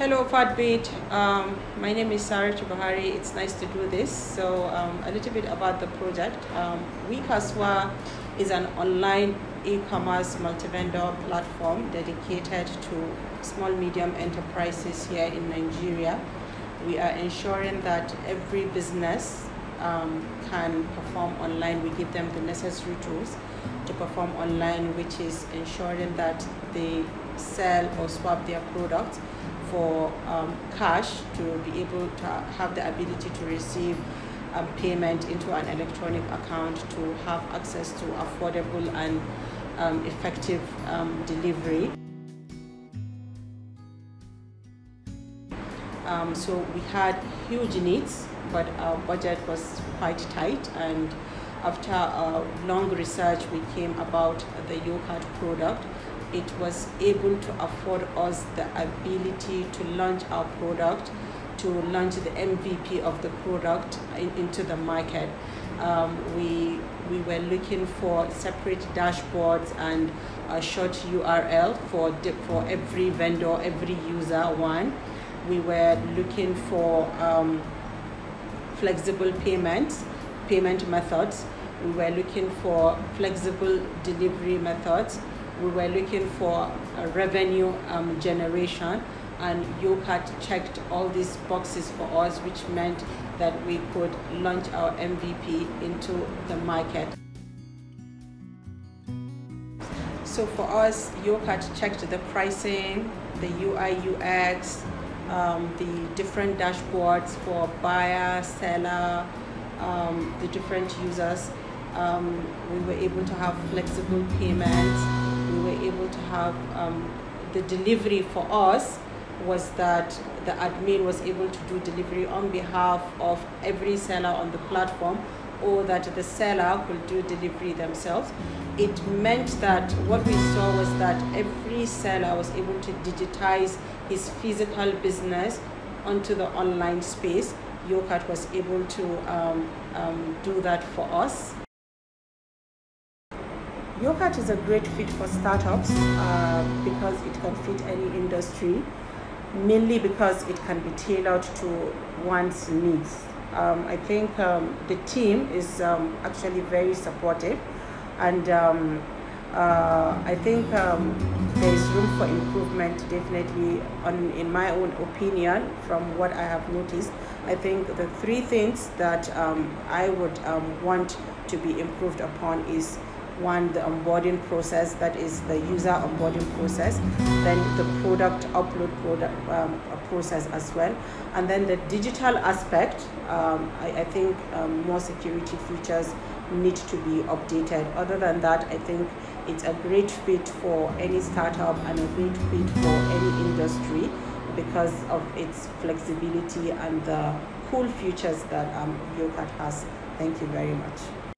Hello, Fatbit. Um, my name is Saratu Buhari. It's nice to do this. So, um, a little bit about the project. Um, Wekasuwa is an online e-commerce multi-vendor platform dedicated to small medium enterprises here in Nigeria. We are ensuring that every business um, can perform online. We give them the necessary tools to perform online, which is ensuring that they sell or swap their products for um, cash to be able to have the ability to receive um, payment into an electronic account to have access to affordable and um, effective um, delivery. Um, so we had huge needs, but our budget was quite tight and after a long research we came about the Yo!Kart product it was able to afford us the ability to launch our product, to launch the MVP of the product in, into the market. Um, we we were looking for separate dashboards and a short URL for for every vendor, every user one. We were looking for um, flexible payments, payment methods. We were looking for flexible delivery methods we were looking for revenue um, generation and Yo!Kart checked all these boxes for us, which meant that we could launch our MVP into the market. So for us, Yo!Kart checked the pricing, the UI UX, um, the different dashboards for buyer, seller, um, the different users. Um, we were able to have flexible payments we were able to have um, the delivery for us was that the admin was able to do delivery on behalf of every seller on the platform or that the seller could do delivery themselves. It meant that what we saw was that every seller was able to digitize his physical business onto the online space. Yo!Kart was able to um, um, do that for us. Yo!Kart is a great fit for startups uh, because it can fit any industry, mainly because it can be tailored to one's needs. Um, I think um, the team is um, actually very supportive and um, uh, I think um, there is room for improvement definitely on, in my own opinion from what I have noticed. I think the three things that um, I would want to be improved upon is one the onboarding process that is the user onboarding process then the product upload product um, process as well. And then the digital aspect um, I, I, think um, more security features need to be updated. Other than that i think it's a great fit for any startup and a great fit for any industry because of its flexibility and the cool features that um, has. Thank you very much